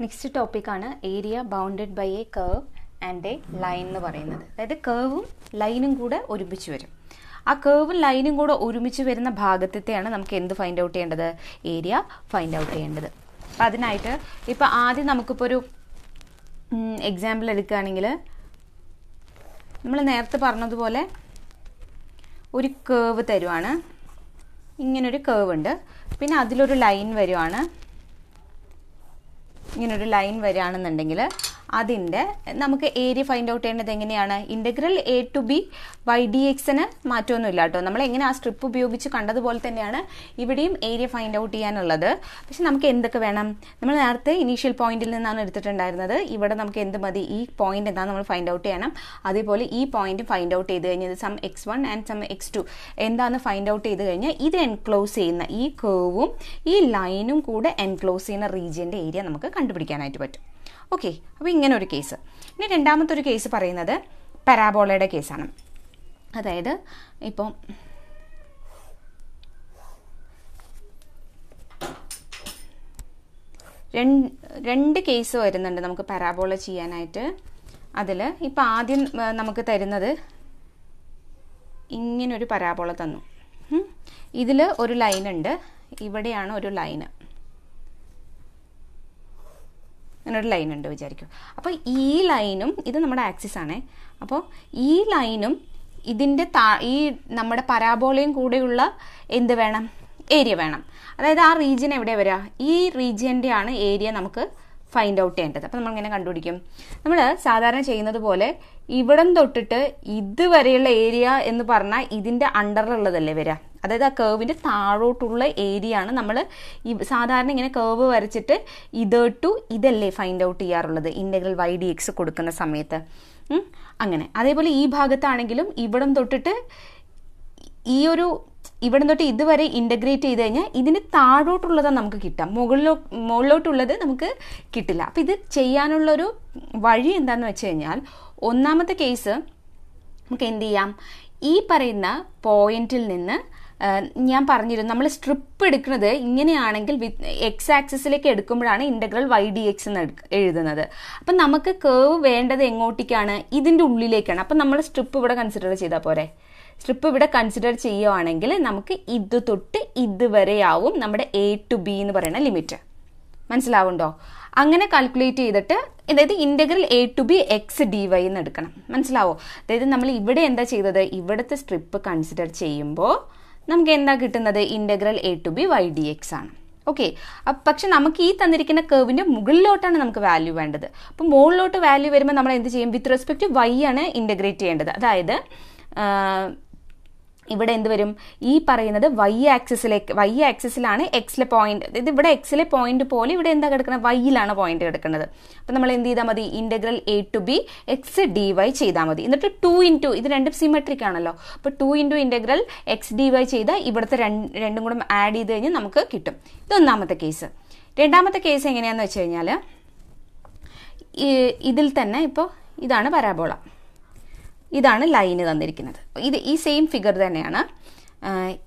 Next ടോപ്പിക്കാണ് area bounded by a curve and a line എന്ന് പറയുന്നത്. അതായത് കർവും ലൈനും കൂടെ ഒരുമിച്ച് വരും. ആ കർവും ലൈനും കൂടെ ഒരുമിച്ച് വരുന്ന ഭാഗത്തെയാണ് നമുക്ക് എന്ത് ഫൈൻഡ് ഔട്ട് ചെയ്യേണ്ടത്? ഏരിയ ഫൈൻഡ് ഔട്ട് ചെയ്യേണ്ടത്. അപ്പം അതിനായിട്ട് ഇപ്പം ആദ്യം നമുക്കിപ്പോൾ ഒരു എക്സാമ്പിൾ എടുക്കുകയാണെങ്കിൽ നമ്മൾ നേരത്തെ പറഞ്ഞതുപോലെ ഒരു കേവ് തരുവാണ്. ഇങ്ങനൊരു കേവ് ഉണ്ട്. പിന്നെ അതിലൊരു ലൈൻ വരുവാണ്. ഇങ്ങനൊരു ലൈൻ വരികയാണെന്നുണ്ടെങ്കിൽ അതിന്റെ നമുക്ക് ഏരിയ ഫൈൻഡ് ഔട്ട് ചെയ്യേണ്ടത് എങ്ങനെയാണ്? Integral a to b y d എക്സിന് മാറ്റമൊന്നുമില്ല കേട്ടോ. നമ്മൾ എങ്ങനെ ആ സ്ട്രിപ്പ് ഉപയോഗിച്ച് കണ്ടതുപോലെ തന്നെയാണ് ഇവിടെയും ഏരിയ ഫൈൻഡ് ഔട്ട് ചെയ്യാനുള്ളത്. പക്ഷെ നമുക്ക് എന്തൊക്കെ വേണം? നമ്മൾ നേരത്തെ ഇനീഷ്യൽ പോയിന്റിൽ നിന്നാണ് എടുത്തിട്ടുണ്ടായിരുന്നത്. ഇവിടെ നമുക്ക് എന്ത് മതി? ഈ പോയിന്റ് എന്താണ് നമ്മൾ ഫൈൻഡ് ഔട്ട് ചെയ്യണം. അതേപോലെ ഈ പോയിന്റ് ഫൈൻഡ് ഔട്ട് ചെയ്ത് കഴിഞ്ഞത് sum x one and sum x two എന്താണെന്ന് ഫൈൻഡ് ഔട്ട് ചെയ്ത് കഴിഞ്ഞാൽ ഇത് എൻക്ലോസ് ചെയ്യുന്ന ഈ കേവും ഈ ലൈനും കൂടെ എൻക്ലോസ് ചെയ്യുന്ന റീജിയന്റെ ഏരിയ നമുക്ക് കണ്ടുപിടിക്കാനായിട്ട് പറ്റും. ഓക്കെ അപ്പോൾ ഇങ്ങനെ ഒരു കേസ് ഇനി രണ്ടാമത്തെ ഒരു കേസ് പറയുന്നത് പരാബോളയുടെ കേസാണ് അതായത് ഇപ്പം രണ്ട് കേസ് വരുന്നുണ്ട് നമുക്ക് പരാബോള ചെയ്യാനായിട്ട്. അതിൽ ഇപ്പം ആദ്യം നമുക്ക് തരുന്നത് ഇങ്ങനൊരു പരാബോള തന്നു. ഇതിൽ ഒരു ലൈനുണ്ട് ഇവിടെയാണ് ഒരു ലൈന് അങ്ങനെ ഒരു ലൈൻ ഉണ്ട് വിചാരിക്കും. അപ്പോൾ ഈ ലൈനും ഇത് നമ്മുടെ ആക്സിസ് ആണേ. അപ്പോൾ ഈ ലൈനും ഇതിന്റെ താ ഈ നമ്മുടെ പരാബോളയും കൂടെയുള്ള എന്ത് വേണം? ഏരിയ വേണം. അതായത് ആ റീജിയൻ എവിടെ വരിക ഈ റീജിയന്റെ ആണ് ഏരിയ നമുക്ക് ഫൈൻഡ് ഔട്ട് ചെയ്യേണ്ടത്. അപ്പോൾ നമ്മൾ ഇങ്ങനെ കണ്ടുപിടിക്കും? നമ്മൾ സാധാരണ ചെയ്യുന്നത് പോലെ ഇവിടം തൊട്ടിട്ട് ഇതുവരെയുള്ള ഏരിയ എന്ന് പറഞ്ഞാൽ ഇതിന്റെ അണ്ടറിലുള്ളതല്ലേ വരിക അതായത് ആ കേവിന്റെ താഴോട്ടുള്ള ഏരിയ ആണ് നമ്മൾ ഈ സാധാരണ ഇങ്ങനെ കേവ് വരച്ചിട്ട് ഇത് ടു ഇതല്ലേ ഫൈൻഡ് ഔട്ട് ചെയ്യാറുള്ളത് ഇന്റഗ്രൽ വൈ ഡി എക്സ് കൊടുക്കുന്ന സമയത്ത്. അങ്ങനെ. അതേപോലെ ഈ ഭാഗത്താണെങ്കിലും ഇവിടം തൊട്ടിട്ട് ഈ ഒരു ഇവിടം തൊട്ട് ഇതുവരെ ഇന്റഗ്രേറ്റ് ചെയ്ത് കഴിഞ്ഞാൽ ഇതിന് താഴോട്ടുള്ളതാണ് നമുക്ക് കിട്ടാം. മുകളിലോ മുകളിലോട്ടുള്ളത് നമുക്ക് കിട്ടില്ല. അപ്പം ഇത് ചെയ്യാനുള്ളൊരു വഴി എന്താണെന്ന് വെച്ച് കഴിഞ്ഞാൽ ഒന്നാമത്തെ കേസ് നമുക്ക് എന്ത് ചെയ്യാം? ഈ പറയുന്ന പോയിന്റിൽ നിന്ന് ഞാൻ പറഞ്ഞിരുന്നു നമ്മൾ സ്ട്രിപ്പ് എടുക്കുന്നത് ഇങ്ങനെയാണെങ്കിൽ വിത്ത് എക്സ് ആക്സിസിലേക്ക് എടുക്കുമ്പോഴാണ് ഇന്റഗ്രൽ വൈ ഡി എക്സ് എന്ന് എഴുതുന്നത്. അപ്പം നമുക്ക് കേവ് വേണ്ടത് എങ്ങോട്ടേക്കാണ്? ഇതിന്റെ ഉള്ളിലേക്കാണ്. അപ്പം നമ്മൾ സ്ട്രിപ്പ് ഇവിടെ കൺസിഡർ ചെയ്താൽ പോരെ? സ്ട്രിപ്പ് ഇവിടെ കൺസിഡർ ചെയ്യുവാണെങ്കിൽ നമുക്ക് ഇത് തൊട്ട് ഇതുവരെയാവും നമ്മുടെ എ ടു ബി എന്ന് പറയുന്ന ലിമിറ്റ് മനസ്സിലാവുണ്ടോ? അങ്ങനെ കാൽക്കുലേറ്റ് ചെയ്തിട്ട് അതായത് integral a to b x d y എന്ന് എടുക്കണം. മനസ്സിലാവോ? അതായത് നമ്മൾ ഇവിടെ എന്താ ചെയ്തത്? ഇവിടുത്തെ സ്ട്രിപ്പ് കൺസിഡർ ചെയ്യുമ്പോൾ നമുക്ക് എന്താ കിട്ടുന്നത്? Integral a to b y d x ആണ് ഓക്കെ പക്ഷെ നമുക്ക് ഈ തന്നിരിക്കുന്ന കേവിന്റെ മുകളിലോട്ടാണ് നമുക്ക് വാല്യൂ വേണ്ടത്. അപ്പോൾ മുകളിലോട്ട് വാല്യൂ വരുമ്പോൾ നമ്മൾ എന്ത് ചെയ്യും? വിത്ത് റെസ്പെക്ട് ടു വൈ ആണ് ഇന്റഗ്രേറ്റ് ചെയ്യേണ്ടത്. അതായത് ഇവിടെ എന്ത് വരും? ഈ പറയുന്നത് വൈ ആക്സിസിലേക്ക് വൈ ആക്സിസിലാണ് എക്സിലെ പോയിന്റ് ഇത് ഇവിടെ എക്സിലെ പോയിന്റ് പോലെ ഇവിടെ എന്താ കിടക്കുന്നത് വൈയിലാണ് പോയിന്റ് കിടക്കുന്നത് അപ്പം നമ്മൾ എന്ത് ചെയ്താൽ മതി? Integral a to b x d y ചെയ്താൽ മതി. എന്നിട്ട് ടു ഇന്റു ഇത് രണ്ടും സിമെട്രിക് ആണല്ലോ. അപ്പോൾ two into integral x d y ചെയ്താൽ ഇവിടുത്തെ രണ്ടും കൂടെ ആഡ് ചെയ്ത് കഴിഞ്ഞാൽ നമുക്ക് കിട്ടും. ഇത് ഒന്നാമത്തെ കേസ് രണ്ടാമത്തെ കേസ് എങ്ങനെയാണെന്ന് വെച്ച് കഴിഞ്ഞാൽ ഇതിൽ തന്നെ ഇപ്പോൾ ഇതാണ് പരാബോള ഇതാണ് ലൈന് തന്നിരിക്കുന്നത്. ഇത് ഈ സെയിം ഫിഗർ തന്നെയാണ്.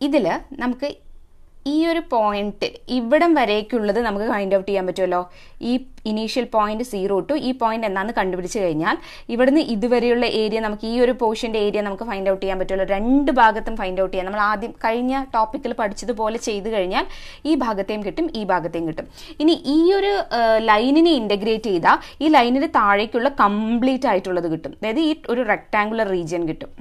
ഇതിൽ നമുക്ക് ഈ ഒരു പോയിന്റ് ഇവിടം വരേക്കുള്ളത് നമുക്ക് ഫൈൻഡ് ഔട്ട് ചെയ്യാൻ പറ്റുമല്ലോ. ഈ ഇനീഷ്യൽ പോയിന്റ് സീറോ ടു ഈ പോയിന്റ് എന്താണെന്ന് കണ്ടുപിടിച്ച് കഴിഞ്ഞാൽ ഇവിടുന്ന് ഇതുവരെയുള്ള ഏരിയ നമുക്ക് ഈ ഒരു പോർഷന്റെ ഏരിയ നമുക്ക് ഫൈൻഡ് ഔട്ട് ചെയ്യാൻ പറ്റുമല്ലോ. രണ്ട് ഭാഗത്തും ഫൈൻഡ് ഔട്ട് ചെയ്യാം. നമ്മൾ ആദ്യം കഴിഞ്ഞ ടോപ്പിക്കിൽ പഠിച്ചതുപോലെ ചെയ്തു കഴിഞ്ഞാൽ ഈ ഭാഗത്തെയും കിട്ടും ഈ ഭാഗത്തെയും കിട്ടും. ഇനി ഈ ഒരു ലൈനിനെ ഇന്റഗ്രേറ്റ് ചെയ്താൽ ഈ ലൈനിന് താഴേക്കുള്ള കംപ്ലീറ്റ് ആയിട്ടുള്ളത് കിട്ടും. അതായത് ഈ ഒരു റെക്ടാങ്കുലർ റീജിയൻ കിട്ടും.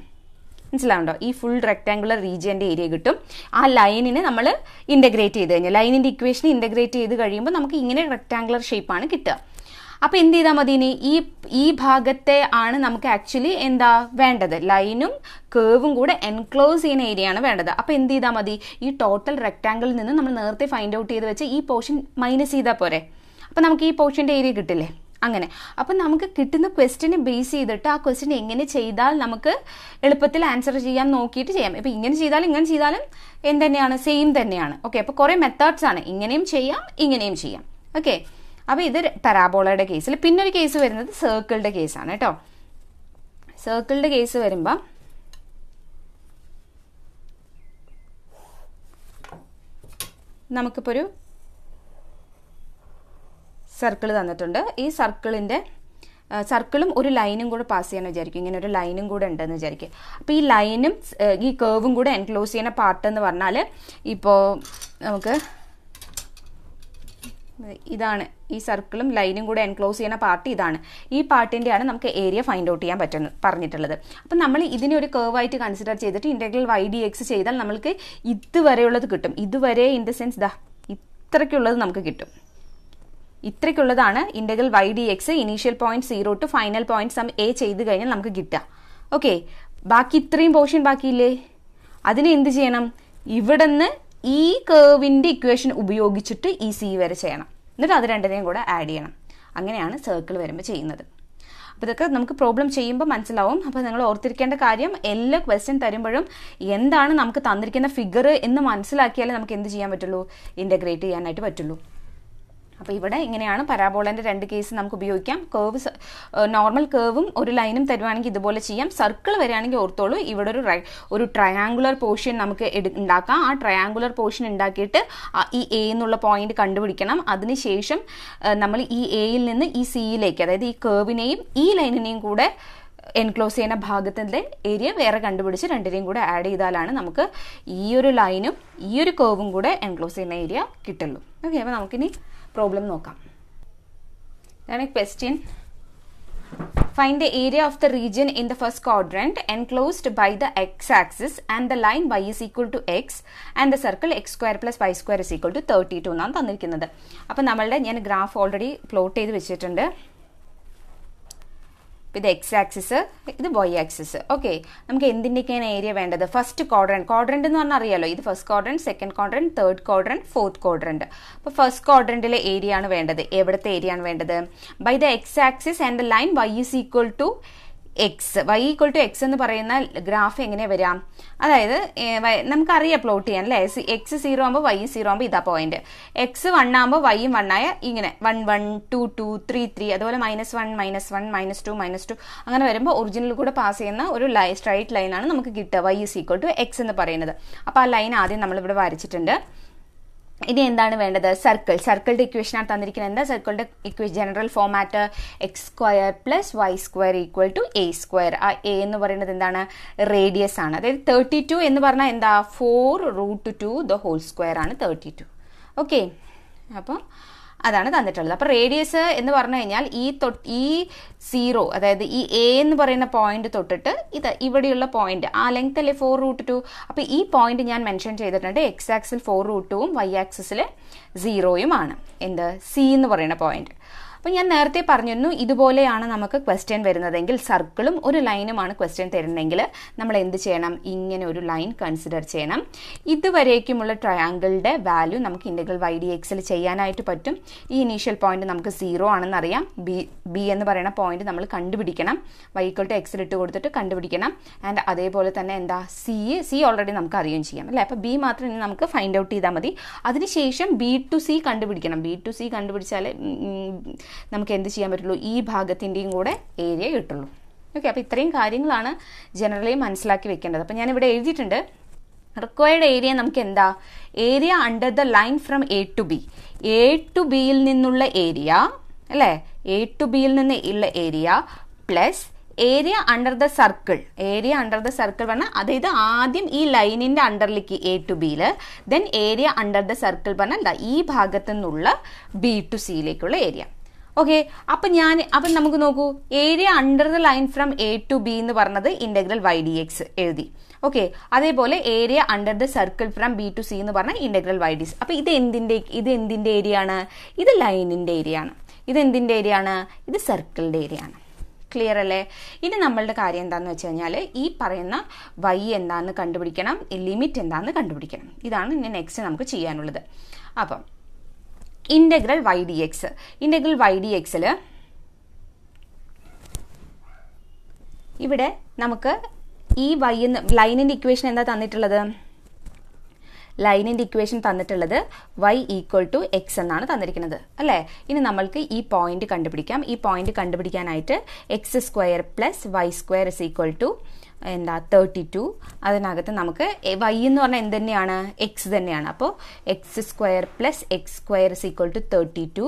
മനസ്സിലാവുണ്ടോ? ഈ ഫുൾ റെക്ടാങ്കുലർ റീജിയന്റെ ഏരിയ കിട്ടും. ആ ലൈനിനെ നമ്മൾ ഇന്റഗ്രേറ്റ് ചെയ്ത് കഴിഞ്ഞാൽ ലൈനിന്റെ ഇക്വേഷൻ ഇന്റഗ്രേറ്റ് ചെയ്ത് കഴിയുമ്പോൾ നമുക്ക് ഇങ്ങനെ റെക്ടാങ്കുലർ ഷേപ്പാണ് കിട്ടുക. അപ്പോൾ എന്ത് ചെയ്താൽ മതി ഇനി? ഈ ഈ ഭാഗത്തെ ആണ് നമുക്ക് ആക്ച്വലി എന്താ വേണ്ടത്? ലൈനും കേവും കൂടെ എൻക്ലോസ് ചെയ്യുന്ന ഏരിയ ആണ് വേണ്ടത്. അപ്പോൾ എന്ത് ചെയ്താൽ മതി? ഈ ടോട്ടൽ റെക്ടാങ്കിളിൽ നിന്ന് നമ്മൾ നേരത്തെ ഫൈൻഡ് ഔട്ട് ചെയ്ത് വെച്ച് ഈ പോർഷൻ മൈനസ് ചെയ്താൽ പോരെ. അപ്പോൾ നമുക്ക് ഈ പോർഷന്റെ ഏരിയ കിട്ടില്ലേ? അങ്ങനെ. അപ്പം നമുക്ക് കിട്ടുന്ന ക്വസ്റ്റിനെ ബേസ് ചെയ്തിട്ട് ആ ക്വസ്റ്റ്യൻ എങ്ങനെ ചെയ്താൽ നമുക്ക് എളുപ്പത്തിൽ ആൻസർ ചെയ്യാൻ നോക്കിയിട്ട് ചെയ്യാം. ഇപ്പം ഇങ്ങനെ ചെയ്താലും ഇങ്ങനെ ചെയ്താലും എന്ത് തന്നെയാണ് സെയിം തന്നെയാണ്. ഓക്കെ അപ്പോൾ കുറേ മെത്തേഡ്സ് ആണ്. ഇങ്ങനെയും ചെയ്യാം ഇങ്ങനെയും ചെയ്യാം. ഓക്കെ അപ്പോൾ ഇത് പരാബോളയുടെ കേസിൽ പിന്നെ ഒരു കേസ് വരുന്നത് സർക്കിളിന്റെ കേസാണ് കേട്ടോ. സർക്കിളിന്റെ കേസ് വരുമ്പം നമുക്കിപ്പോൾ ഒരു സർക്കിൾ തന്നിട്ടുണ്ട്. ഈ സർക്കിളിന്റെ സർക്കിളും ഒരു ലൈനും കൂടെ പാസ് ചെയ്യാൻ വിചാരിക്കും. ഇങ്ങനെ ഒരു ലൈനും കൂടെ ഉണ്ടെന്ന് വിചാരിക്കും. അപ്പോൾ ഈ ലൈനും ഈ കേർവും കൂടെ എൻക്ലോസ് ചെയ്യുന്ന പാർട്ട് എന്ന് പറഞ്ഞാൽ ഇപ്പോൾ നമുക്ക് ഇതാണ്. ഈ സർക്കിളും ലൈനും കൂടെ എൻക്ലോസ് ചെയ്യുന്ന പാർട്ട് ഇതാണ്. ഈ പാർട്ടിന്റെയാണ് നമുക്ക് ഏരിയ ഫൈൻഡ് ഔട്ട് ചെയ്യാൻ പറ്റുന്നത് പറഞ്ഞിട്ടുള്ളത്. അപ്പം നമ്മൾ ഇതിനെ ഒരു കേർവായിട്ട് കൺസിഡർ ചെയ്തിട്ട് ഇന്റഗ്രൽ വൈ ഡി എക്സ് ചെയ്താൽ നമ്മൾക്ക് ഇതുവരെയുള്ളത് കിട്ടും. ഇതുവരെ ഇൻ ദ സെൻസ് ദാ ഇത്രയ്ക്കുള്ളത് നമുക്ക് കിട്ടും. ഇത്രയ്ക്കുള്ളതാണ് integral y d x initial point zero to final point sum a ചെയ്ത് കഴിഞ്ഞാൽ നമുക്ക് കിട്ടുക. ഓക്കെ ബാക്കി ഇത്രയും പോർഷൻ ബാക്കിയില്ലേ? അതിന് എന്ത് ചെയ്യണം? ഇവിടുന്ന് ഈ കേവിന്റെ ഇക്വേഷൻ ഉപയോഗിച്ചിട്ട് ഈ സി വരെ ചെയ്യണം. എന്നിട്ട് അത് രണ്ടിനെയും കൂടെ ആഡ് ചെയ്യണം. അങ്ങനെയാണ് സർക്കിൾ വരുമ്പോൾ ചെയ്യുന്നത്. അപ്പോൾ ഇതൊക്കെ നമുക്ക് പ്രോബ്ലം ചെയ്യുമ്പോൾ മനസ്സിലാവും. അപ്പോൾ നിങ്ങൾ ഓർത്തിരിക്കേണ്ട കാര്യം എല്ലാ ക്വസ്റ്റ്യൻ തരുമ്പോഴും എന്താണ് നമുക്ക് തന്നിരിക്കുന്ന ഫിഗർ എന്ന് മനസ്സിലാക്കിയാലേ നമുക്ക് എന്ത് ചെയ്യാൻ പറ്റുള്ളൂ? ഇന്റഗ്രേറ്റ് ചെയ്യാനായിട്ട് പറ്റുള്ളൂ. അപ്പോൾ ഇവിടെ ഇങ്ങനെയാണ് പരാബോളന്റെ രണ്ട് കേസ് നമുക്ക് ഉപയോഗിക്കാം. കേവ് നോർമൽ കേവും ഒരു ലൈനും തരുവാണെങ്കിൽ ഇതുപോലെ ചെയ്യാം. സർക്കിൾ വരികയാണെങ്കിൽ ഓർത്തോളൂ ഇവിടെ ഒരു ഒരു ട്രയാങ്കുലർ പോർഷൻ നമുക്ക് ഉണ്ടാക്കാം. ആ ട്രയാങ്കുലർ പോർഷൻ ഉണ്ടാക്കിയിട്ട് ഈ എ എന്നുള്ള പോയിന്റ് കണ്ടുപിടിക്കണം. അതിനുശേഷം നമ്മൾ ഈ എയിൽ നിന്ന് ഈ സിയിലേക്ക് അതായത് ഈ കേവിനെയും ഈ ലൈനിനെയും കൂടെ എൻക്ലോസ് ചെയ്യുന്ന ഭാഗത്തിന്റെ ഏരിയ വേറെ കണ്ടുപിടിച്ച് രണ്ടിനെയും കൂടെ ആഡ് ചെയ്താലാണ് നമുക്ക് ഈ ഒരു ലൈനും ഈ ഒരു കേവും കൂടെ എൻക്ലോസ് ചെയ്യുന്ന ഏരിയ കിട്ടുള്ളൂ. ഓക്കെ അപ്പോൾ നമുക്കിനി പ്രോബ്ലം നോക്കാം. ഇതാണ് question find the area of the region in the first quadrant enclosed by the x axis and the line y is equal to x and the circle x square plus y square is equal to thirty two എന്നാണ് തന്നിരിക്കുന്നത്. അപ്പം നമ്മളുടെ ഞാൻ graph already plot ചെയ്ത് വെച്ചിട്ടുണ്ട്. ഇത് X axis ഇത് Y axis okay നമുക്ക് എന്തിന്റെയൊക്കെയാണ് ഏരിയ വേണ്ടത്? ഫസ്റ്റ് കോഡ്രൻ ക്വാഡ്രന്റ് എന്ന് പറഞ്ഞാൽ അറിയാലോ ഇത് first quadrant second quadrant third quadrant fourth quadrant അപ്പോൾ ഫസ്റ്റ് ക്വാഡ്രന്റിലെ ഏരിയ ആണ് വേണ്ടത്. എവിടുത്തെ ഏരിയ ആണ് വേണ്ടത്? By the x axis and the line y is equal to x y equal to x എന്ന് പറയുന്ന ഗ്രാഫ് എങ്ങനെയാ വരാം? അതായത് നമുക്കറിയാം പ്ലോട്ട് ചെയ്യാൻ അല്ലേ? എക്സ് സീറോ ആകുമ്പോൾ വൈ സീറോ ആകുമ്പോൾ ഇതാ പോയിന്റ് എക്സ് വൺ ആകുമ്പോൾ വൈയും വൺ ആയ ഇങ്ങനെ. One one two two three three അതുപോലെ minus one minus one minus two minus two അങ്ങനെ വരുമ്പോൾ ഒറിജിനൽ കൂടെ പാസ് ചെയ്യുന്ന ഒരു ലൈ സ്ട്രൈറ്റ് ലൈനാണ് നമുക്ക് കിട്ടുക. Y is equal to x എന്ന് പറയുന്നത്. അപ്പോൾ ആ ലൈൻ ആദ്യം നമ്മളിവിടെ വരച്ചിട്ടുണ്ട്. ഇനി എന്താണ് വേണ്ടത് സർക്കിൾ സർക്കിളിന്റെ ഇക്വേഷൻ ആണ് തന്നിരിക്കുന്നത്. എന്താ? സർക്കിളിന്റെ equation general format x square plus y square equal to a square ആ എ എന്ന് പറയുന്നത് എന്താണ്? റേഡിയസ് ആണ്. അതായത് തേർട്ടി ടു എന്ന് പറഞ്ഞാൽ എന്താ? Four root two the whole square ആണ് തേർട്ടി ടു ഓക്കെ അപ്പോൾ അതാണ് തന്നിട്ടുള്ളത്. അപ്പോൾ റേഡിയസ് എന്ന് പറഞ്ഞു കഴിഞ്ഞാൽ ഈ തൊട്ട് ഈ സീറോ അതായത് ഈ എ എന്ന് പറയുന്ന പോയിന്റ് തൊട്ടിട്ട് ഇത് ഇവിടെയുള്ള പോയിന്റ് ആ ലെങ്ത് അല്ലേ ഫോർ റൂട്ട് ടു അപ്പോൾ ഈ പോയിന്റ് ഞാൻ മെൻഷൻ ചെയ്തിട്ടുണ്ട് എക്സ് ആക്സിൽ ഫോർ റൂട്ട് ടുവും വൈ സീറോയും ആണ്. എന്ത്? സി എന്ന് പറയുന്ന പോയിന്റ് അപ്പോൾ ഞാൻ നേരത്തെ പറഞ്ഞിരുന്നു ഇതുപോലെയാണ് നമുക്ക് ക്വസ്റ്റ്യൻ വരുന്നതെങ്കിൽ സർക്കിളും ഒരു ലൈനുമാണ് ക്വസ്റ്റ്യൻ തരുന്നതെങ്കിൽ നമ്മൾ എന്ത് ചെയ്യണം? ഇങ്ങനെ ഒരു ലൈൻ കൺസിഡർ ചെയ്യണം. ഇതുവരേക്കുമുള്ള ട്രയാങ്കിളുടെ വാല്യൂ നമുക്ക് ഇന്റഗ്രൽ വൈ ഡി എക്സിൽ ചെയ്യാനായിട്ട് പറ്റും. ഈ ഇനീഷ്യൽ പോയിന്റ് നമുക്ക് സീറോ ആണെന്ന് അറിയാം. ബി ബി എന്ന് പറയുന്ന പോയിന്റ് നമ്മൾ കണ്ടുപിടിക്കണം. വൈ ഈക്വൽ ടു എക്സിൽ ഇട്ട് കൊടുത്തിട്ട് കണ്ടുപിടിക്കണം. ആൻഡ് അതേപോലെ തന്നെ എന്താ? സി സി ഓൾറെഡി നമുക്ക് അറിയുകയും ചെയ്യാം. അല്ലേ? അപ്പോൾ ബി മാത്രം ഇനി നമുക്ക് ഫൈൻഡ് ഔട്ട് ചെയ്താൽ മതി. അതിനുശേഷം ബി ടു സി കണ്ടുപിടിക്കണം. ബി ടു സി കണ്ടുപിടിച്ചാൽ നമുക്ക് എന്ത് ചെയ്യാൻ പറ്റുള്ളൂ? ഈ ഭാഗത്തിന്റെയും കൂടെ ഏരിയ കിട്ടുള്ളൂ ഓക്കെ അപ്പോൾ ഇത്രയും കാര്യങ്ങളാണ് ജനറലി മനസ്സിലാക്കി വെക്കേണ്ടത്. അപ്പോൾ ഞാനിവിടെ എഴുതിയിട്ടുണ്ട്. റിക്വയർഡ് ഏരിയ നമുക്ക് എന്താ area under the line from a to b a to ബിയിൽ നിന്നുള്ള ഏരിയ അല്ലേ? എ ടു ബിയിൽ നിന്ന് ഉള്ള area plus area under the circle area under the circle പറഞ്ഞാൽ അതായത് ആദ്യം ഈ ലൈനിന്റെ അണ്ടറിലേക്ക് എ ടു ബിയിൽ then area under the circle പറഞ്ഞാൽ എന്താ ഈ ഭാഗത്തു നിന്നുള്ള ബി ടു സിയിലേക്കുള്ള ഏരിയ ഓക്കെ അപ്പൊ ഞാൻ അപ്പൊ നമുക്ക് നോക്കൂ. Area under the line from a to b എന്ന് പറഞ്ഞത് ഇന്റഗ്രൽ വൈ ഡി എക്സ് എഴുതി. ഓക്കെ അതേപോലെ area under the circle from b to c എന്ന് പറഞ്ഞാൽ ഇന്റഗ്രൽ വൈ ഡി എക്സ് അപ്പൊ ഇത് എന്തിന്റെ ഇത് എന്തിന്റെ ഏരിയ ആണ്? ഇത് ലൈനിന്റെ ഏരിയ ആണ്. ഇത് എന്തിന്റെ ഏരിയ ആണ്? ഇത് സർക്കിളിന്റെ ഏരിയ ആണ്. ക്ലിയർ അല്ലേ? ഇനി നമ്മളുടെ കാര്യം എന്താണെന്ന് വെച്ച് കഴിഞ്ഞാൽ ഈ പറയുന്ന വൈ എന്താണെന്ന് കണ്ടുപിടിക്കണം ലിമിറ്റ് എന്താണെന്ന് കണ്ടുപിടിക്കണം. ഇതാണ് ഇനി നെക്സ്റ്റ് നമുക്ക് ചെയ്യാനുള്ളത്. അപ്പം integral y d x integral y d എക്സിൽ ഇവിടെ നമുക്ക് ഈ വൈ എന്ന് ലൈനിന്റെ ഇക്വേഷൻ എന്താ തന്നിട്ടുള്ളത്? ലൈനിന്റെ ഇക്വേഷൻ തന്നിട്ടുള്ളത് വൈ ഈക്വൽ ടു എക്സ് എന്നാണ് തന്നിരിക്കുന്നത്. അല്ലേ? ഇനി നമ്മൾക്ക് ഈ പോയിന്റ് കണ്ടുപിടിക്കാം. ഈ പോയിന്റ് കണ്ടുപിടിക്കാനായിട്ട് x square plus y square is equal to എന്താ തേർട്ടി ടു അതിനകത്ത് നമുക്ക് വൈ എന്ന് പറഞ്ഞാൽ എന്ത് തന്നെയാണ്? എക്സ് തന്നെയാണ്. അപ്പോൾ x square plus x square is equal to thirty two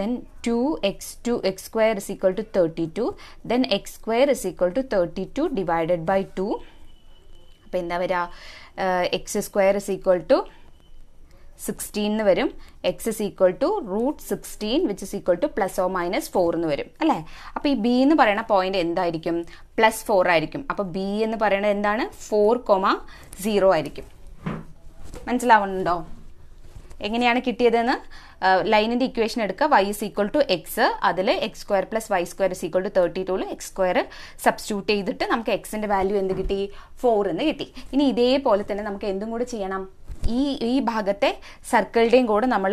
then two x two x square is equal to thirty two then x square is equal to thirty two divided by two അപ്പോൾ എന്താ വരിക? X square is equal to sixteen എന്ന് വരും. X is equal to root sixteen which is equal to plus or minus four എന്ന് വരും. അല്ലേ? അപ്പോൾ ഈ ബി എന്ന് പറയുന്ന പോയിന്റ് എന്തായിരിക്കും? പ്ലസ് ഫോർ ആയിരിക്കും. അപ്പോൾ ബി എന്ന് പറയുന്നത് എന്താണ്? ഫോർ കൊമ സീറോ ആയിരിക്കും. മനസ്സിലാവുന്നുണ്ടോ? എങ്ങനെയാണ് കിട്ടിയതെന്ന്? ലൈനിന്റെ ഇക്വേഷൻ എടുക്കുക. Y is equal to x അതിൽ x square plus y square is equal to thirty tool x square substitute ചെയ്തിട്ട് നമുക്ക് എക്സിന്റെ വാല്യൂ എന്ത് കിട്ടി? ഫോർ എന്ന് കിട്ടി. ഇനി ഇതേപോലെ തന്നെ നമുക്ക് എന്തും കൂടെ ചെയ്യണം. ഈ ഈ ഭാഗത്തെ സർക്കിളിന്റെയും കൂടെ നമ്മൾ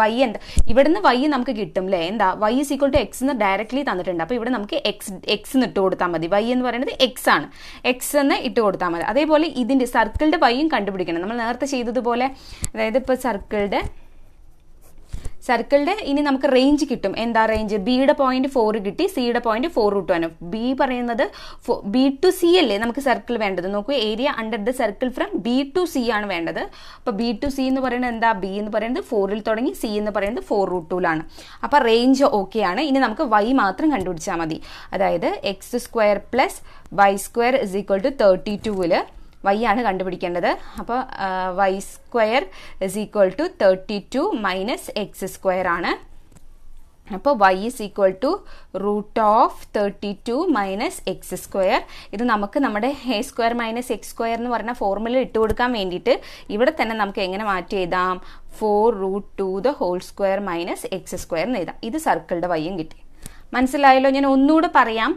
വൈ എന്താ? ഇവിടുന്ന് വൈ നമുക്ക് കിട്ടും അല്ലേ എന്താ? Y is equal to x എന്ന് ഡയറക്ട്ലി തന്നിട്ടുണ്ട്. അപ്പോൾ ഇവിടെ നമുക്ക് എക്സ് എക്സ് എന്ന് ഇട്ട് കൊടുത്താൽ മതി. വൈ എന്ന് പറയുന്നത് എക്സ് ആണ്. എക്സ് എന്ന് ഇട്ട് കൊടുത്താൽ മതി. അതേപോലെ ഇതിന്റെ സർക്കിളിന്റെ വൈയും കണ്ടുപിടിക്കണം. നമ്മൾ നേരത്തെ ചെയ്തതുപോലെ അതായത് ഇപ്പോൾ സർക്കിളിന്റെ സർക്കിളിന്റെ ഇനി നമുക്ക് റേഞ്ച് കിട്ടും. എന്താ റേഞ്ച് ബിയുടെ പോയിന്റ് ഫോർ കിട്ടി. സിയുടെ point four root one b പറയുന്നത് ബി ടു സി അല്ലേ നമുക്ക് സർക്കിൾ വേണ്ടത്? നോക്കൂ area under the circle from b to c ആണ് വേണ്ടത്. അപ്പൊ ബി ടു സി എന്ന് പറയുന്നത് എന്താ? ബി എന്ന് പറയുന്നത് ഫോറിൽ തുടങ്ങി സി എന്ന് പറയുന്നത് ഫോർ റൂട്ട് ടൂലാണ് അപ്പൊ റേഞ്ച് ഓക്കെ ആണ്. ഇനി നമുക്ക് വൈ മാത്രം കണ്ടുപിടിച്ചാൽ മതി. അതായത് x square plus y square is equal to thirty ടൂവിൽ വൈ ആണ് കണ്ടുപിടിക്കേണ്ടത്. അപ്പോൾ y square is equal to thirty two minus x square ആണ്. അപ്പോൾ y is equal to root of thirty two minus x square ഇത് നമുക്ക് നമ്മുടെ a square minus x square എന്ന് പറഞ്ഞ ഫോർമുല ഇട്ട് കൊടുക്കാൻ വേണ്ടിയിട്ട് ഇവിടെ തന്നെ നമുക്ക് എങ്ങനെ മാറ്റി എഴുതാം? Four root two the whole square minus x square എന്ന് എഴുതാം. ഇത് സർക്കിളിന്റെ വൈയും കിട്ടി. മനസ്സിലായല്ലോ? ഞാൻ ഒന്നുകൂടെ പറയാം.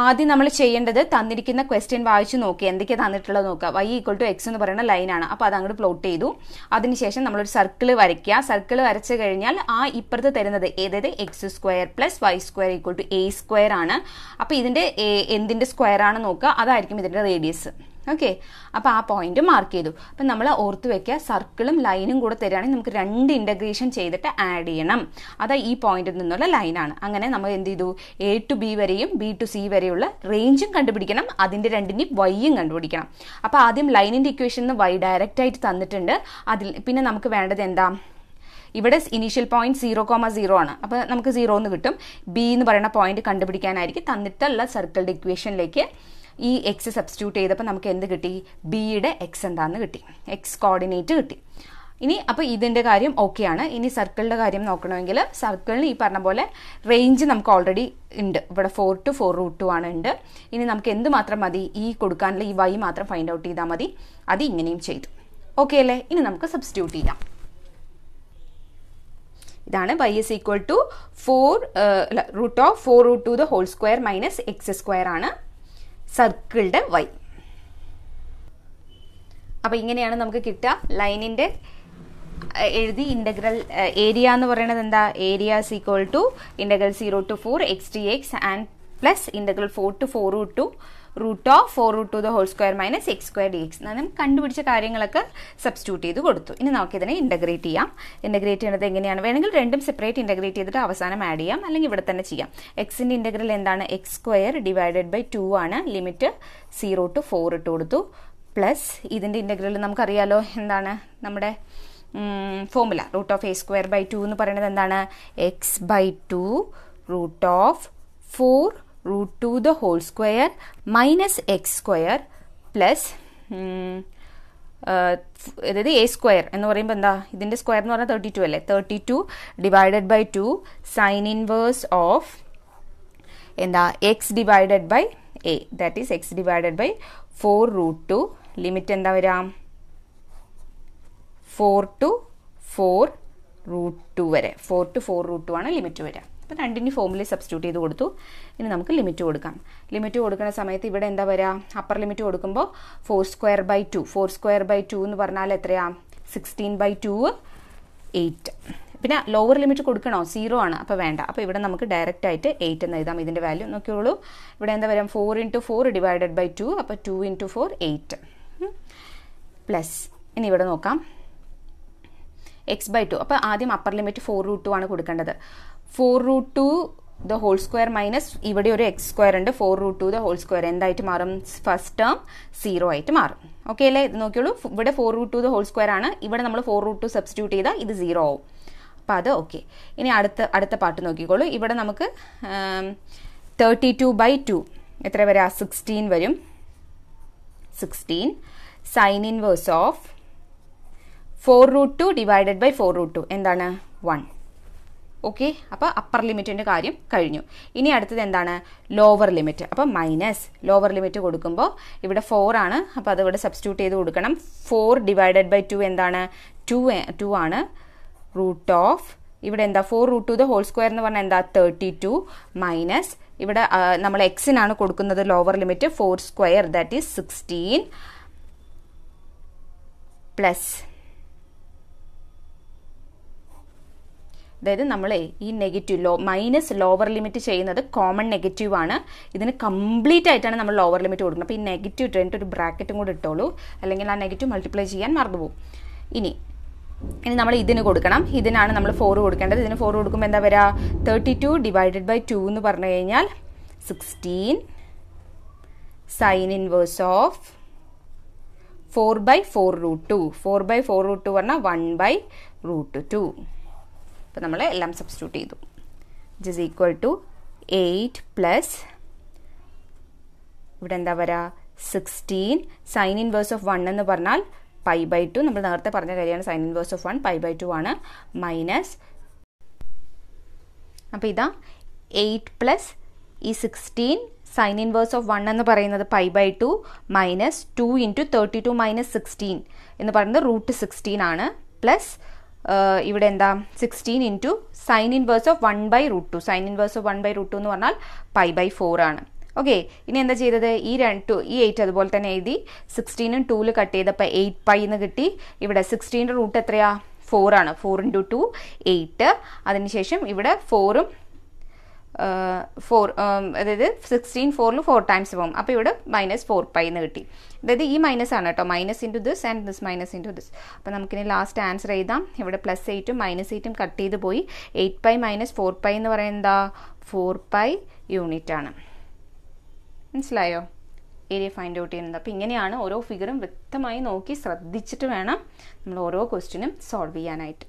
ആദ്യം നമ്മൾ ചെയ്യേണ്ടത് തന്നിരിക്കുന്ന ക്വസ്റ്റ്യൻ വായിച്ചു നോക്കി. എന്തൊക്കെ തന്നിട്ടുള്ളത് നോക്കുക. വൈ ഈക്വൽ ടു എക്സ് എന്ന് പറയുന്ന ലൈനാണ് അപ്പോൾ അത് അങ്ങോട്ട് പ്ലോട്ട് ചെയ്തു. അതിനുശേഷം നമ്മളൊരു സർക്കിൾ വരയ്ക്കുക. സർക്കിൾ വരച്ചു കഴിഞ്ഞാൽ ആ ഇപ്പുറത്ത് തരുന്നത് ഏതായത് x square plus y square equal to a square ആണ്. അപ്പോൾ ഇതിന്റെ എന്തിന്റെ സ്ക്വയർ ആണ് നോക്കുക. അതായിരിക്കും ഇതിന്റെ റേഡിയസ് ഓക്കെ അപ്പോൾ ആ പോയിന്റ് മാർക്ക് ചെയ്തു. അപ്പം നമ്മൾ ഓർത്ത് വെക്കുക സർക്കിളും ലൈനും കൂടെ തരികയാണെങ്കിൽ നമുക്ക് രണ്ട് ഇന്റഗ്രേഷൻ ചെയ്തിട്ട് ആഡ് ചെയ്യണം. അത് ഈ പോയിന്റിൽ നിന്നുള്ള ലൈനാണ് അങ്ങനെ നമ്മൾ എന്ത് ചെയ്തു? എ ടു ബി വരെയും ബി ടു സി വരെയുള്ള റേഞ്ചും കണ്ടുപിടിക്കണം. അതിന്റെ രണ്ടിന്റെയും വൈയും കണ്ടുപിടിക്കണം. അപ്പോൾ ആദ്യം ലൈനിന്റെ ഇക്വേഷൻ വൈ ഡയറക്റ്റ് ആയിട്ട് തന്നിട്ടുണ്ട്. അതിൽ പിന്നെ നമുക്ക് വേണ്ടത് എന്താ? ഇവിടെ initial point zero comma zero ആണ്. അപ്പോൾ നമുക്ക് സീറോ എന്ന് കിട്ടും. ബി എന്ന് പറയുന്ന പോയിന്റ് കണ്ടുപിടിക്കാനായിരിക്കും തന്നിട്ടുള്ള സർക്കിളിന്റെ ഇക്വേഷനിലേക്ക് ഈ എക്സ് സബ്സ്റ്റിറ്റ്യൂട്ട് ചെയ്തപ്പോൾ നമുക്ക് എന്ത് കിട്ടി? ബിയുടെ എക്സ് എന്താണെന്ന് കിട്ടി. എക്സ് കോർഡിനേറ്റ് കിട്ടി. ഇനി അപ്പോൾ ഇതിന്റെ കാര്യം ഓക്കെ ആണ്. ഇനി സർക്കിളിന്റെ കാര്യം നോക്കണമെങ്കിൽ സർക്കിളിന് ഈ പറഞ്ഞ പോലെ റേഞ്ച് നമുക്ക് ഓൾറെഡി ഉണ്ട്. ഇവിടെ four to four root two ആണ് ഉണ്ട്. ഇനി നമുക്ക് എന്ത് മാത്രം മതി? ഈ കൊടുക്കാനുള്ള ഈ വൈ മാത്രം ഫൈൻഡ് ഔട്ട് ചെയ്താൽ മതി. അത് ഇങ്ങനെയും ചെയ്തു. ഓക്കെ അല്ലേ? ഇനി നമുക്ക് സബ്സ്റ്റിറ്റ്യൂട്ട് ചെയ്യാം. ഇതാണ് y is equal to four root of four root two the whole square minus x square ആണ്. സർക്കിളുടെ വൈ അപ്പൊ ഇങ്ങനെയാണ് നമുക്ക് കിട്ടുക. ലൈനിന്റെ എഴുതി ഇന്റഗ്രൽ ഏരിയ എന്ന് പറയുന്നത് എന്താ? Area is equal to integral zero to four x d x and plus integral four to four two root of four root two the whole square minus x square d x നമ്മൾ കണ്ടുപിടിച്ച കാര്യങ്ങളൊക്കെ substitute ചെയ്ത് കൊടുത്തു. ഇനി നമുക്കിതിനെ integrate ചെയ്യാം. Integrate ചെയ്യുന്നത് എങ്ങനെയാണ്? വേണമെങ്കിൽ രണ്ടും സെപ്പറേറ്റ് ഇന്റഗ്രേറ്റ് ചെയ്തിട്ട് അവസാനം ആഡ് ചെയ്യാം. അല്ലെങ്കിൽ ഇവിടെ തന്നെ ചെയ്യാം. എക്സിന്റെ ഇന്റഗ്രൽ എന്താണ്? X square divided by two ആണ്. ലിമിറ്റ് സീറോ ടു ഫോർ ഇട്ട് കൊടുത്തു. പ്ലസ് ഇതിന്റെ ഇന്റഗ്രൽ നമുക്കറിയാലോ എന്താണ്? നമ്മുടെ formula root of a square by two എന്ന് പറയുന്നത് എന്താണ്? X by two root of four root two the whole square minus x square plus അതായത് എ സ്ക്വയർ എന്ന് പറയുമ്പോൾ എന്താ? ഇതിന്റെ സ്ക്വയർ എന്ന് പറഞ്ഞാൽ തേർട്ടി ടു അല്ലേ? Thirty two divided by two sine inverse of എന്താ? X divided by a that is x divided by four root two limit എന്താ വരാം? Four to four root two വരെ. Four to four root two ആണ് limit വരിക അപ്പോൾ രണ്ടിന് ഫോമിൽ substitute ചെയ്ത് കൊടുത്തു. ഇനി നമുക്ക് ലിമിറ്റ് കൊടുക്കാം. ലിമിറ്റ് കൊടുക്കുന്ന സമയത്ത് ഇവിടെ എന്താ വരിക അപ്പർ ലിമിറ്റ് കൊടുക്കുമ്പോൾ four square by two four square by two എന്ന് പറഞ്ഞാൽ എത്രയാണ് സിക്സ്റ്റീൻ ബൈ ടു എയ്റ്റ് പിന്നെ ലോവർ ലിമിറ്റ് കൊടുക്കണോ? സീറോ ആണ്. അപ്പോൾ വേണ്ട. അപ്പോൾ ഇവിടെ നമുക്ക് ഡയറക്റ്റ് ആയിട്ട് എയ്റ്റ് എന്ന് എഴുതാം. ഇതിന്റെ വാല്യൂ നോക്കിയോളൂ. ഇവിടെ എന്താ വരാം? Four into four divided by two അപ്പോൾ two into four eight plus ഇനി ഇവിടെ നോക്കാം. എക്സ് ബൈ ടു അപ്പോൾ ആദ്യം upper limit four root two ആണ് കൊടുക്കേണ്ടത്. Four root two the whole square minus ഇവിടെ ഒരു എക്സ് സ്ക്വയർ ഉണ്ട്. Four root two the whole square എന്തായിട്ട് മാറും? ഫസ്റ്റ് ടേം സീറോ ആയിട്ട് മാറും. ഓക്കെ അല്ലേ? ഇത് നോക്കിയോളൂ. ഇവിടെ four root two the whole square ആണ്. ഇവിടെ നമ്മൾ ഫോർ റൂട്ട് ടു സബ്സ്റ്റിറ്റ്യൂട്ട് ചെയ്താൽ ഇത് സീറോ ആവും. അപ്പോൾ അത് ഓക്കെ. ഇനി അടുത്ത അടുത്ത പാട്ട് നോക്കിക്കോളൂ. ഇവിടെ നമുക്ക് തേർട്ടി ടു ബൈ ടു എത്ര വരാ? സിക്സ്റ്റീൻ വരും. Sixteen sine inverse of four root two divided by four root two എന്താണ്? വൺ ഓക്കെ അപ്പോൾ അപ്പർ ലിമിറ്റിന്റെ കാര്യം കഴിഞ്ഞു. ഇനി അടുത്തത് എന്താണ്? ലോവർ ലിമിറ്റ് അപ്പോൾ മൈനസ് ലോവർ ലിമിറ്റ് കൊടുക്കുമ്പോൾ ഇവിടെ ഫോർ ആണ്. അപ്പോൾ അത് ഇവിടെ സബ്സ്റ്റിറ്റ്യൂട്ട് ചെയ്ത് കൊടുക്കണം. ഫോർ ഡിവൈഡഡ് ബൈ ടു എന്താണ്? ടു ടു ആണ്. റൂട്ട് ഓഫ് ഇവിടെ എന്താ? Four root two the whole square എന്ന് പറഞ്ഞാൽ എന്താ? തേർട്ടി ടു മൈനസ് ഇവിടെ നമ്മൾ എക്സിനാണ് കൊടുക്കുന്നത് lower limit four square that is sixteen plus അതായത് നമ്മളെ ഈ negative low minus lower limit ചെയ്യുന്നത് കോമൺ നെഗറ്റീവ് ആണ്. ഇതിന് കംപ്ലീറ്റ് ആയിട്ടാണ് നമ്മൾ ലോവർ ലിമിറ്റ് കൊടുക്കുന്നത്. അപ്പോൾ ഈ നെഗറ്റീവ് ഇട്ടിട്ട് ഒരു ബ്രാക്കറ്റും കൂടെ ഇട്ടോളൂ. അല്ലെങ്കിൽ ആ നെഗറ്റീവ് മൾട്ടിപ്ലൈ ചെയ്യാൻ മറന്നുപോകും ഇനി ഇനി നമ്മൾ ഇതിന് കൊടുക്കണം. ഇതിനാണ് നമ്മൾ ഫോർ കൊടുക്കേണ്ടത്. ഇതിന് ഫോർ കൊടുക്കുമ്പോൾ എന്താ വരിക thirty two divided by two എന്ന് പറഞ്ഞു കഴിഞ്ഞാൽ sixteen sine inverse of four by four root two four by four root two പറഞ്ഞാൽ വൺ ബൈ റൂട്ട് ടു അപ്പോൾ നമ്മൾ എല്ലാം സബ്സ്റ്റിറ്റ്യൂട്ട് ചെയ്തു. It is equal to eight plus ഇവിടെ എന്താ പറയുക sixteen sine inverse of one എന്ന് പറഞ്ഞാൽ പൈ ബൈ ടു നമ്മൾ നേരത്തെ പറഞ്ഞ കാര്യമാണ് sine inverse of one pi by two ആണ് മൈനസ് അപ്പോൾ ഇതാ എയ്റ്റ് പ്ലസ് ഈ sixteen sine inverse of one എന്ന് പറയുന്നത് pi by two minus two into thirty two minus sixteen എന്ന് പറയുന്നത് റൂട്ട് സിക്സ്റ്റീൻ ആണ് പ്ലസ് ഇവിടെ എന്താ? Sixteen into sine inverse of one by root two sine inverse of one by root two എന്ന് പറഞ്ഞാൽ pi by four ആണ്. Okay ഇനി എന്താ ചെയ്തത്? ഈ രണ്ട് ടു ഈ എയ്റ്റ് അതുപോലെ തന്നെ എഴുതി സിക്സ്റ്റീനും ടൂവിൽ കട്ട് ചെയ്തപ്പോൾ എയ്റ്റ് പൈ എന്ന് കിട്ടി. ഇവിടെ സിക്സ്റ്റീന്റെ റൂട്ട് എത്രയാ? ഫോർ ആണ്. ഫോർ ഇന്റു ടു എയ്റ്റ് അതിനുശേഷം ഇവിടെ ഫോറും ഫോർ അതായത് സിക്സ്റ്റീൻ ഫോറിൽ ഫോർ ടൈംസ് പോകും. അപ്പോൾ ഇവിടെ മൈനസ് ഫോർ പൈ എന്ന് കിട്ടി. അതായത് ഈ മൈനസ് ആണ് കേട്ടോ. Minus into this and this minus into this അപ്പോൾ നമുക്കിനി ലാസ്റ്റ് ആൻസർ എഴുതാം. ഇവിടെ പ്ലസ് എയ്റ്റും മൈനസ് എയ്റ്റും കട്ട് ചെയ്ത് പോയി. Eight pi minus four pi എന്ന് പറയുന്നത് എന്താ? ഫോർ പൈ യൂണിറ്റ് ആണ്. മനസ്സിലായോ? ഏരിയ ഫൈൻഡ് ഔട്ട് ചെയ്യുന്നത്. അപ്പോൾ ഇങ്ങനെയാണ് ഓരോ ഫിഗറും വ്യക്തമായി നോക്കി ശ്രദ്ധിച്ചിട്ട് വേണം നമ്മൾ ഓരോ ക്വസ്റ്റിനും സോൾവ് ചെയ്യാനായിട്ട്.